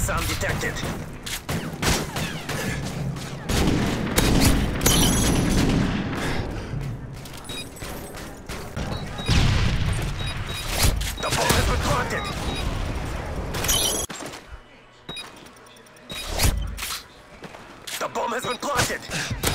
Missile detected. The bomb has been planted. The bomb has been planted.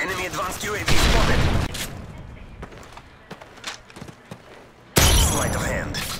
Enemy advanced UAV spotted. Sleight of hand.